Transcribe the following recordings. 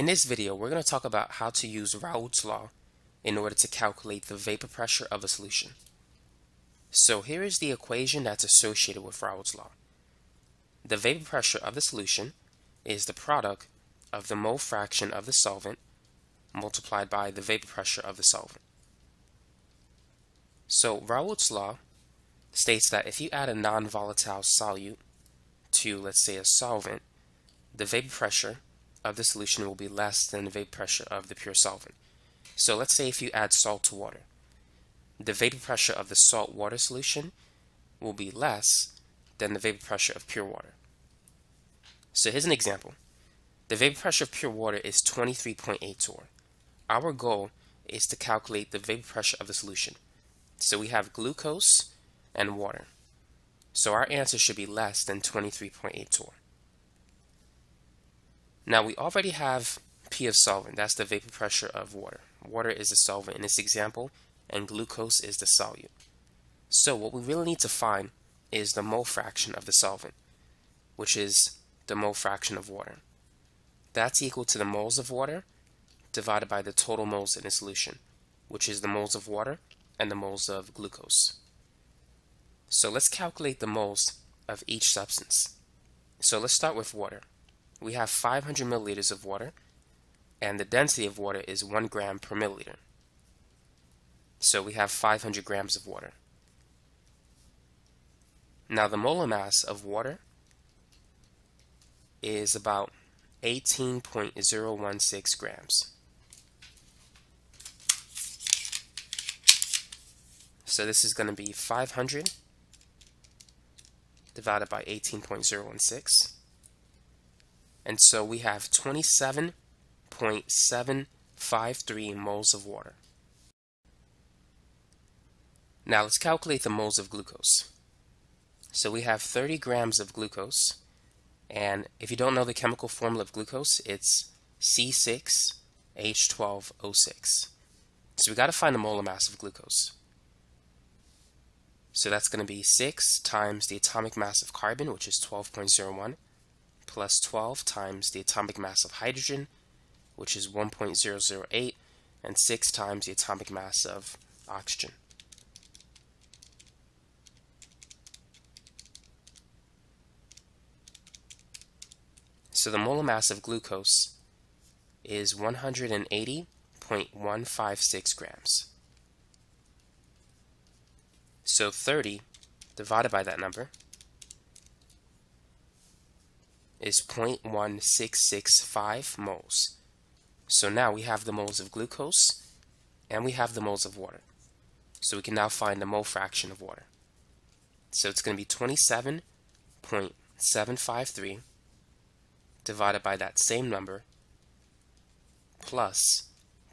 In this video, we're going to talk about how to use Raoult's law in order to calculate the vapor pressure of a solution. So here is the equation that's associated with Raoult's law. The vapor pressure of the solution is the product of the mole fraction of the solvent multiplied by the vapor pressure of the solvent. So Raoult's law states that if you add a non-volatile solute to, let's say, a solvent, the vapor pressure of the solution will be less than the vapor pressure of the pure solvent. So let's say if you add salt to water, the vapor pressure of the salt water solution will be less than the vapor pressure of pure water. So here's an example. The vapor pressure of pure water is 23.8 torr. Our goal is to calculate the vapor pressure of the solution. So we have glucose and water. So our answer should be less than 23.8 torr. Now we already have P of solvent, that's the vapor pressure of water. Water is the solvent in this example, and glucose is the solute. So what we really need to find is the mole fraction of the solvent, which is the mole fraction of water. That's equal to the moles of water divided by the total moles in a solution, which is the moles of water and the moles of glucose. So let's calculate the moles of each substance. So let's start with water. We have 500 milliliters of water, and the density of water is 1 gram per milliliter. So we have 500 grams of water. Now the molar mass of water is about 18.016 grams. So this is going to be 500 divided by 18.016. And so we have 27.753 moles of water. Now let's calculate the moles of glucose. So we have 30 grams of glucose. And if you don't know the chemical formula of glucose, it's C6H12O6. So we got to find the molar mass of glucose. So that's going to be 6 times the atomic mass of carbon, which is 12.01, plus 12 times the atomic mass of hydrogen, which is 1.008, and 6 times the atomic mass of oxygen. So the molar mass of glucose is 180.156 grams. So 30 divided by that number is 0.1665 moles. So now we have the moles of glucose and we have the moles of water. So we can now find the mole fraction of water. So it's going to be 27.753 divided by that same number plus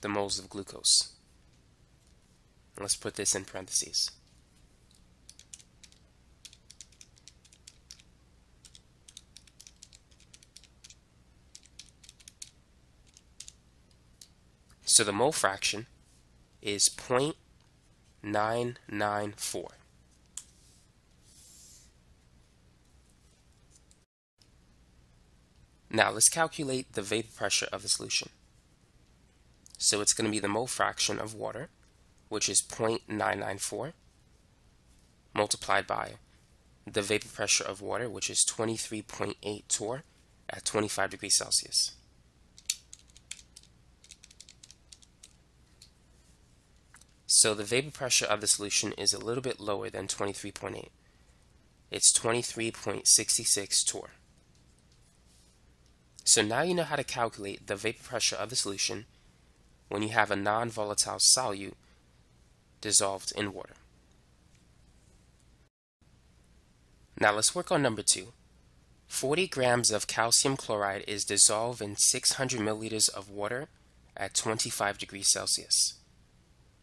the moles of glucose. Let's put this in parentheses. So the mole fraction is 0.994. Now let's calculate the vapor pressure of the solution. So it's going to be the mole fraction of water, which is 0.994, multiplied by the vapor pressure of water, which is 23.8 torr at 25 degrees Celsius. So the vapor pressure of the solution is a little bit lower than 23.8. It's 23.66 torr. So now you know how to calculate the vapor pressure of the solution when you have a non-volatile solute dissolved in water. Now let's work on number two. 40 grams of calcium chloride is dissolved in 600 milliliters of water at 25 degrees Celsius.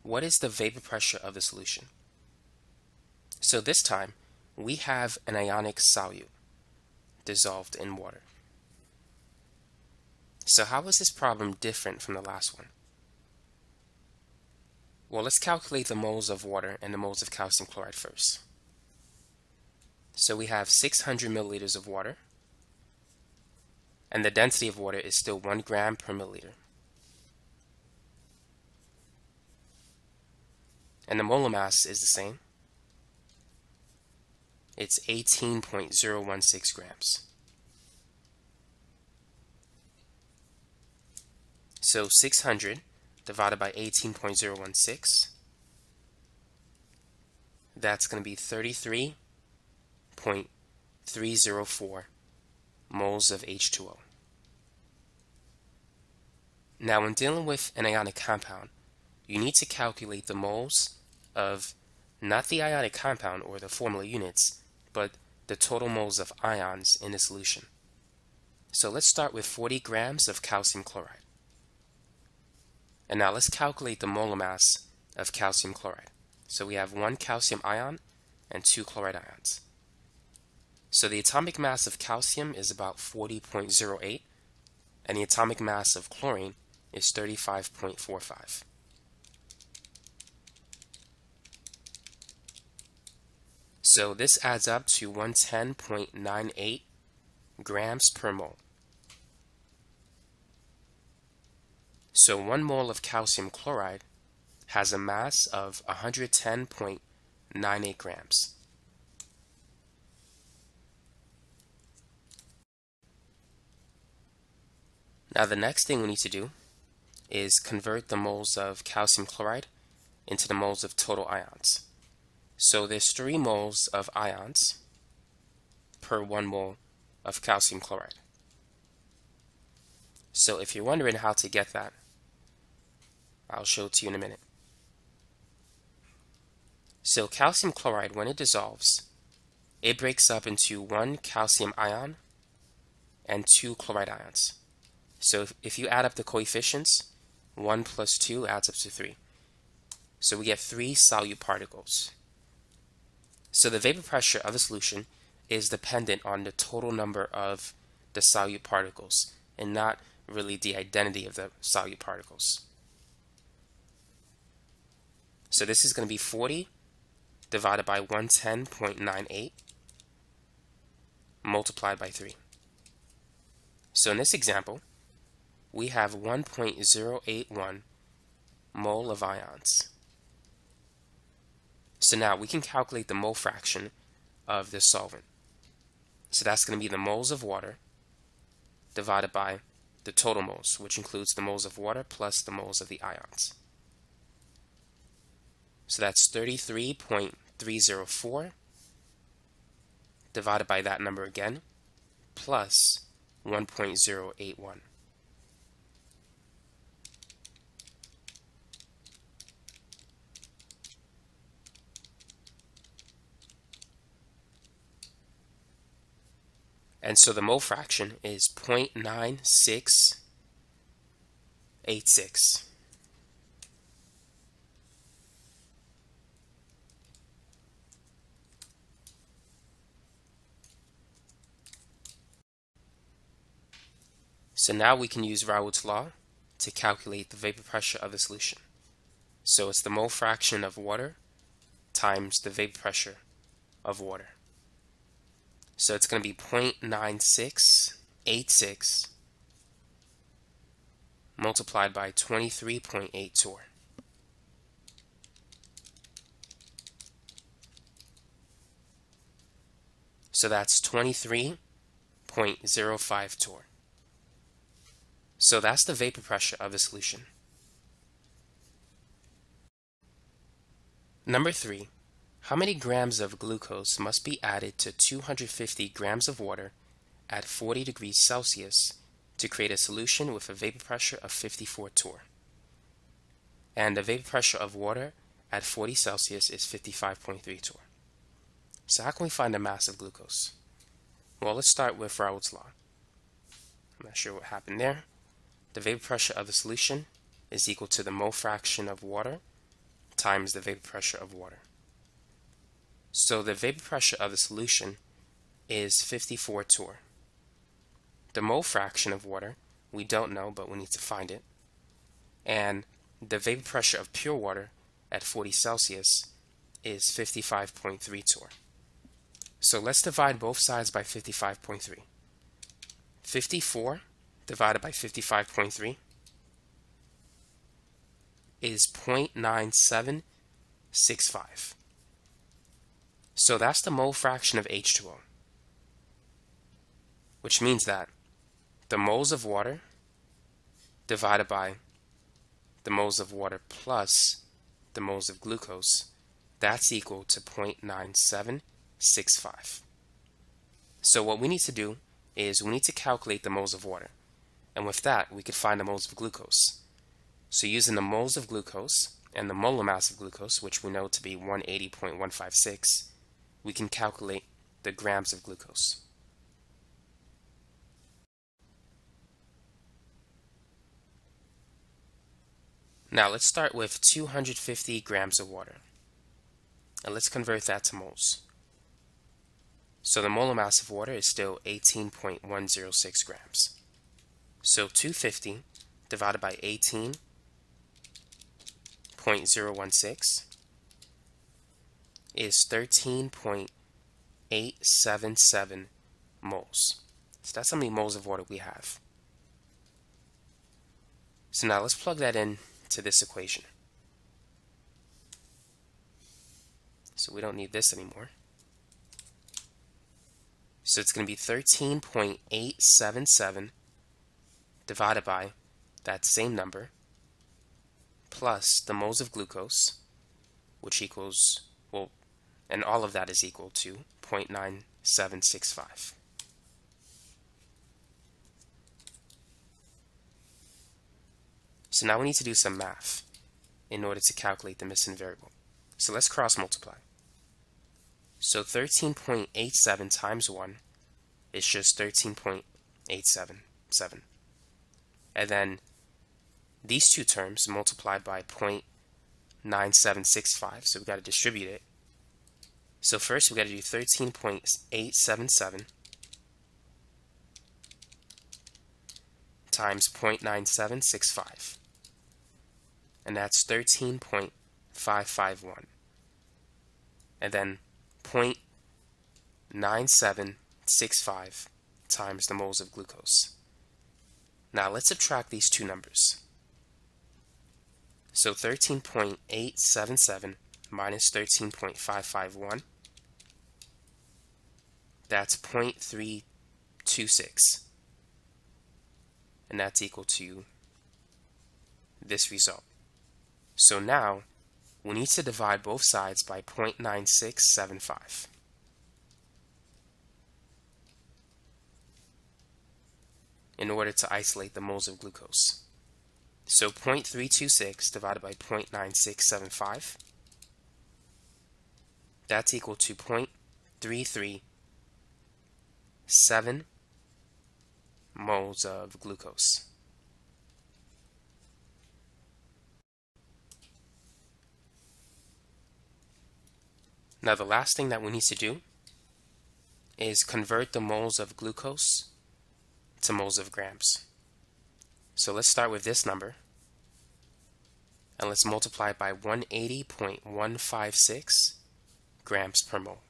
What is the vapor pressure of the solution? So this time, we have an ionic solute dissolved in water. So how is this problem different from the last one? Well, let's calculate the moles of water and the moles of calcium chloride first. So we have 600 milliliters of water and the density of water is still 1 gram per milliliter. And the molar mass is the same. It's 18.016 grams. So 600 divided by 18.016, that's going to be 33.304 moles of H2O. Now when dealing with an ionic compound, you need to calculate the moles of not the ionic compound or the formula units, but the total moles of ions in the solution. So let's start with 40 grams of calcium chloride. And now let's calculate the molar mass of calcium chloride. So we have one calcium ion and two chloride ions. So the atomic mass of calcium is about 40.08 and the atomic mass of chlorine is 35.45. So this adds up to 110.98 grams per mole. So one mole of calcium chloride has a mass of 110.98 grams. Now the next thing we need to do is convert the moles of calcium chloride into the moles of total ions. So there's 3 moles of ions per 1 mole of calcium chloride. So if you're wondering how to get that, I'll show it to you in a minute. So calcium chloride, when it dissolves, it breaks up into one calcium ion and two chloride ions. So if, if you add up the coefficients, 1 plus 2 adds up to 3. So we get 3 solute particles. So the vapor pressure of a solution is dependent on the total number of the solute particles and not really the identity of the solute particles. So this is going to be 40 divided by 110.98 multiplied by 3. So in this example, we have 1.081 mole of ions. So now we can calculate the mole fraction of this solvent. So that's going to be the moles of water divided by the total moles, which includes the moles of water plus the moles of the ions. So that's 33.304 divided by that number again, plus 1.081. And so the mole fraction is 0.9686. So now we can use Raoult's law to calculate the vapor pressure of the solution. So it's the mole fraction of water times the vapor pressure of water. So it's going to be 0.9686 multiplied by 23.8 torr. So that's 23.05 torr. So that's the vapor pressure of a solution. Number three, how many grams of glucose must be added to 250 grams of water at 40 degrees Celsius to create a solution with a vapor pressure of 54 torr? And the vapor pressure of water at 40 Celsius is 55.3 torr. So how can we find the mass of glucose? Well, let's start with Raoult's law. I'm not sure what happened there. The vapor pressure of the solution is equal to the mole fraction of water times the vapor pressure of water. So the vapor pressure of the solution is 54 torr. The mole fraction of water, we don't know, but we need to find it. And the vapor pressure of pure water at 40 Celsius is 55.3 torr. So let's divide both sides by 55.3. 54 divided by 55.3 is 0.9765. So that's the mole fraction of H2O, which means that the moles of water divided by the moles of water plus the moles of glucose, that's equal to 0.9765. So what we need to do is we need to calculate the moles of water. And with that, we could find the moles of glucose. So using the moles of glucose and the molar mass of glucose, which we know to be 180.156, we can calculate the grams of glucose. Now let's start with 250 grams of water. And let's convert that to moles. So the molar mass of water is still 18.106 grams. So 250 divided by 18.016 is 13.877 moles. So that's how many moles of water we have. So now let's plug that in to this equation. So we don't need this anymore. So it's going to be 13.877 divided by that same number plus the moles of glucose, which equals, and all of that is equal to 0.9765. So now we need to do some math in order to calculate the missing variable. So let's cross multiply. So 13.87 times 1 is just 13.877. And then these two terms multiplied by 0.9765, so we've got to distribute it. So first we got to do 13.877 times 0.9765. And that's 13.551. And then 0.9765 times the moles of glucose. Now let's subtract these two numbers. So 13.877 minus 13.551, that's 0.326. And that's equal to this result. So now we need to divide both sides by 0.9675. in order to isolate the moles of glucose. So 0.326 divided by 0.9675, that's equal to 0.337 moles of glucose. Now the last thing that we need to do is convert the moles of glucose to moles of grams. So let's start with this number and let's multiply by 180.156 grams per mole.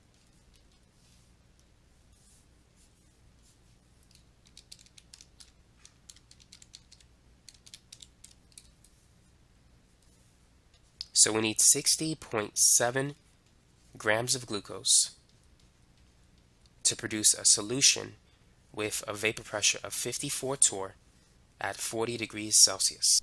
So we need 60.7 grams of glucose to produce a solution with a vapor pressure of 54 torr at 40 degrees Celsius.